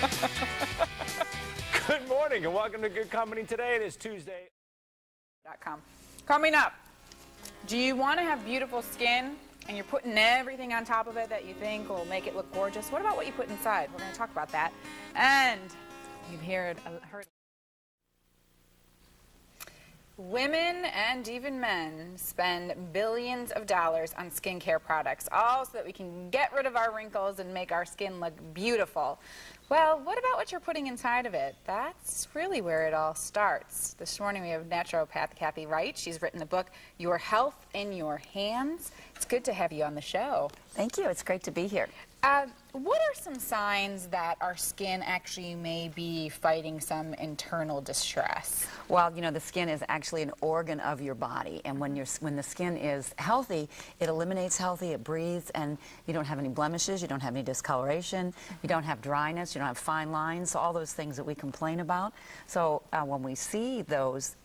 Good morning and welcome to Good Company today. It is Tuesday. Com. Coming up, do you want to have beautiful skin and you're putting everything on top of it that you think will make it look gorgeous? What about what you put inside? We're going to talk about that. And you've heard, heard Women and even men spend billions of dollars on skincare products, all so that we can get rid of our wrinkles and make our skin look beautiful. Well, what about what you're putting inside of it? That's really where it all starts. This morning we have naturopath Kathy Wright. She's written the book, Your Health in Your Hands. It's good to have you on the show. Thank you. It's great to be here. Uh, what are some signs that our skin actually may be fighting some internal distress? Well, you know, the skin is actually an organ of your body, and when, you when the skin is healthy, it eliminates healthy, it breathes, and you don't have any blemishes, you don't have any discoloration, you don't have dryness, you don't have fine lines, all those things that we complain about. So uh, when we see those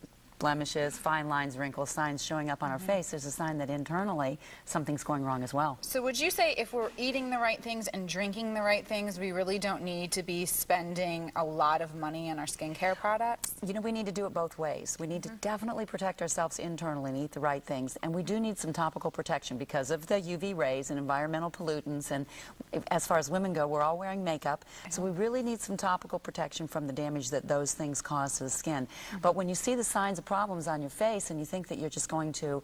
blemishes, fine lines, wrinkles, signs showing up on our mm-hmm. face, there's a sign that internally something's going wrong as well. So would you say if we're eating the right things and drinking the right things, we really don't need to be spending a lot of money on our skincare products? You know, we need to do it both ways. We need mm -hmm. to mm-hmm. definitely protect ourselves internally and eat the right things. And we do need some topical protection because of the UV rays and environmental pollutants. And as far as women go, we're all wearing makeup. So we really need some topical protection from the damage that those things cause to the skin. Mm -hmm. But when you see the signs of problems on your face and you think that you're just going to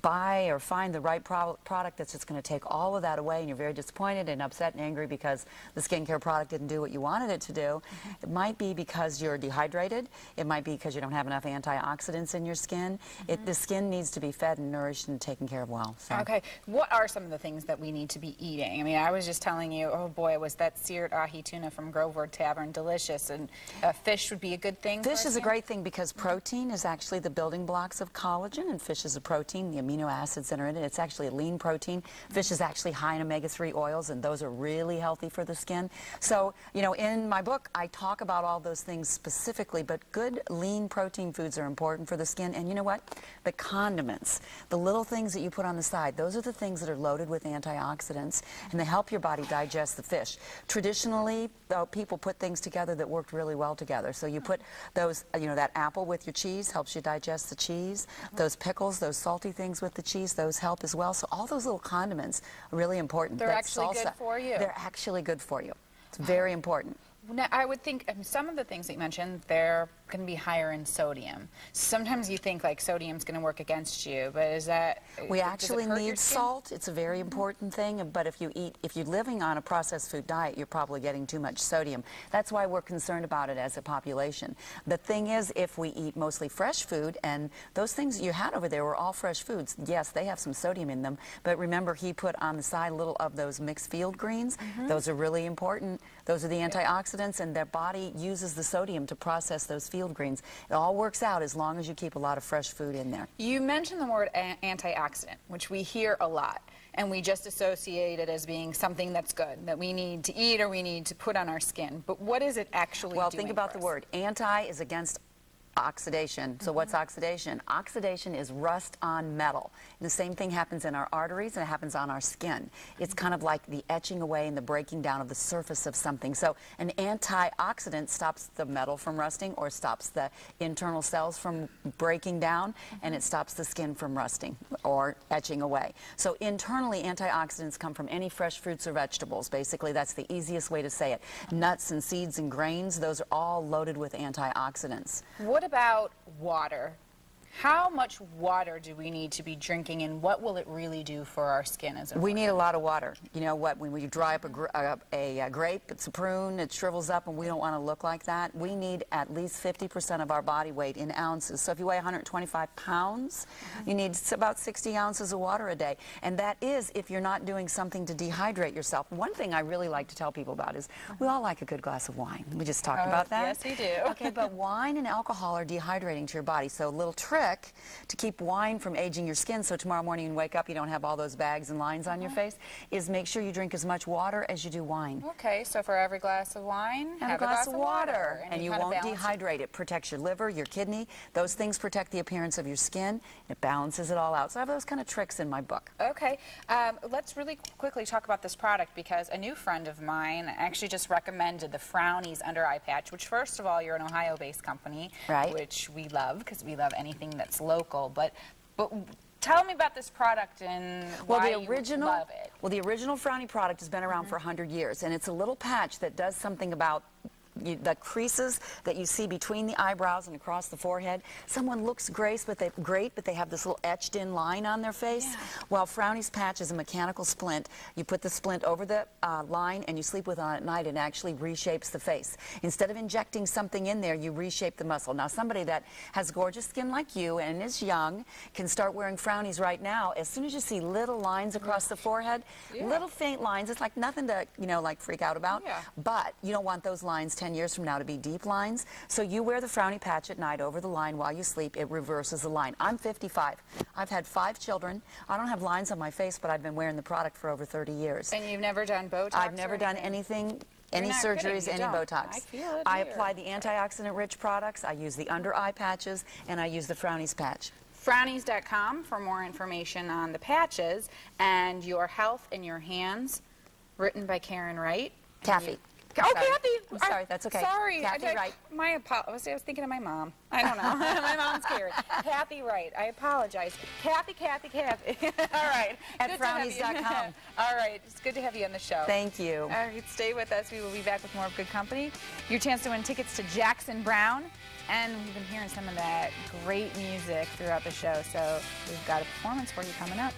buy or find the right pro product that's just going to take all of that away and you're very disappointed and upset and angry because the skincare product didn't do what you wanted it to do, mm -hmm. it might be because you're dehydrated. It might be because you don't have enough antioxidants in your skin. Mm -hmm. it, the skin needs to be fed and nourished and taken care of well. So. Okay. What are some of the things that we need to be eating? I mean, I was just telling you, oh boy, was that seared ahi tuna from Grove Tavern delicious and uh, fish would be a good thing? Fish is a great thing because protein is actually actually the building blocks of collagen, and fish is a protein. The amino acids that are in it, it's actually a lean protein. Fish is actually high in omega-3 oils, and those are really healthy for the skin. So, you know, in my book, I talk about all those things specifically, but good lean protein foods are important for the skin. And you know what? The condiments, the little things that you put on the side, those are the things that are loaded with antioxidants, and they help your body digest the fish. Traditionally, though, people put things together that worked really well together. So you put those, you know, that apple with your cheese helps you you digest the cheese. Mm -hmm. Those pickles, those salty things with the cheese, those help as well. So all those little condiments are really important. They're that actually salsa, good for you. They're actually good for you. It's very important. Now, I would think um, some of the things that you mentioned, they're going to be higher in sodium. Sometimes you think like sodium's going to work against you, but is that we actually need salt? It's a very mm-hmm. important thing. But if you eat, if you're living on a processed food diet, you're probably getting too much sodium. That's why we're concerned about it as a population. The thing is, if we eat mostly fresh food, and those things you had over there were all fresh foods. Yes, they have some sodium in them, but remember he put on the side a little of those mixed field greens. Mm -hmm. Those are really important. Those are the antioxidants, and their body uses the sodium to process those field field greens. It all works out as long as you keep a lot of fresh food in there. You mentioned the word antioxidant, which we hear a lot and we just associate it as being something that's good, that we need to eat or we need to put on our skin. But what is it actually Well, think about the word. Anti is against oxidation. So what's mm-hmm. oxidation? Oxidation is rust on metal. And the same thing happens in our arteries and it happens on our skin. It's kind of like the etching away and the breaking down of the surface of something. So an antioxidant stops the metal from rusting or stops the internal cells from breaking down and it stops the skin from rusting or etching away. So internally antioxidants come from any fresh fruits or vegetables. Basically that's the easiest way to say it. Nuts and seeds and grains, those are all loaded with antioxidants. What about water? How much water do we need to be drinking and what will it really do for our skin as a We need a lot of water. You know what, when we dry up a, a, a, grape, it's a prune, it shrivels up and we don't want to look like that. We need at least 50% of our body weight in ounces. So if you weigh 125 pounds, mm -hmm. you need about 60 ounces of water a day. And that is if you're not doing something to dehydrate yourself. One thing I really like to tell people about is we all like a good glass of wine. We just talked oh, about that. Yes, we do. okay, but wine and alcohol are dehydrating to your body. So a little trick trick to keep wine from aging your skin so tomorrow morning you wake up you don't have all those bags and lines on your face is make sure you drink as much water as you do wine. Okay, so for every glass of wine, Have, a glass, of water, And, and you of won't balance it. dehydrate. It protects your liver, your kidney. Those things protect the appearance of your skin. It balances it all out. So I have those kind of tricks in my book. Okay, um, let's really quickly talk about this product because a new friend of mine actually just recommended the Frownies Under Eye Patch, which first of all, you're an Ohio-based company, Right. which we love because we love anything that's local. But, but tell me about this product and Well, why the you original, love it. well, the original Frowny product has been around mm-hmm. for 100 years, and it's a little patch that does something about you, the creases that you see between the eyebrows and across the forehead. Someone looks great, but they great, but they have this little etched-in line on their face. Yeah. Well, Frownies patch is a mechanical splint. You put the splint over the uh, line, and you sleep with it on at night, and it actually reshapes the face. Instead of injecting something in there, you reshape the muscle. Now, somebody that has gorgeous skin like you and is young can start wearing Frownies right now. As soon as you see little lines across the forehead, Yeah. little faint lines, it's like nothing to, you know, like freak out about. Yeah. But you don't want those lines 10 years from now to be deep lines. So you wear the Frowny patch at night over the line while you sleep. It reverses the line. I'm 55. I've had five children. I don't have lines on my face, but I've been wearing the product for over 30 years. And you've never done Botox I've never done anything? any surgeries, any don't. Botox. I feel it I here. apply the antioxidant-rich products. I use the under eye patches, and I use the Frownies patch. Frownies.com for more information on the patches and Your Health in Your Hands, written by Karen Wright. Kathy. Oh, Sorry. Kathy! I'm sorry, that's okay. Sorry. Kathy I, Wright. My apologies. I was thinking of my mom. I don't know. my mom's Karen. Kathy Wright. I apologize. Kathy, Kathy, Kathy. All right. At Good to have you. frownies.com. All right. It's good to have you on the show. Thank you. All right, stay with us. We will be back with more of Good Company. Your chance to win tickets to Jackson Browne. And we've been hearing some of that great music throughout the show. So we've got a performance for you coming up.